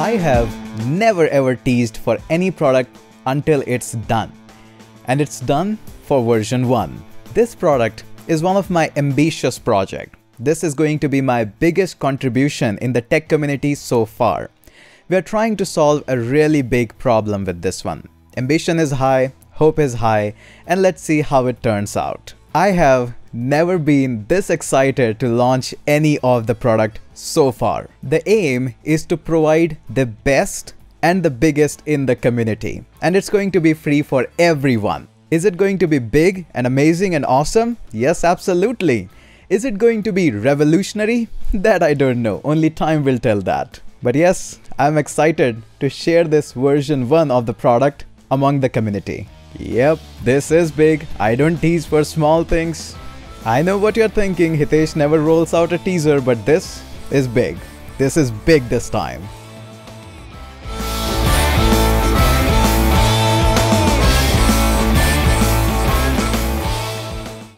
I have never ever teased for any product until it's done. And it's done for version 1. This product is one of my ambitious project. This is going to be my biggest contribution in the tech community so far. We are trying to solve a really big problem with this one. Ambition is high, hope is high, and let's see how it turns out. I have never been this excited to launch any of the product so far. The aim is to provide the best and the biggest in the community and it's going to be free for everyone. Is it going to be big and amazing and awesome? Yes, absolutely. Is it going to be revolutionary? That I don't know, only time will tell that. But yes, I'm excited to share this version 1 of the product among the community. Yep, this is big. I don't tease for small things. I know what you're thinking, Hitesh never rolls out a teaser, but this is big. This is big this time.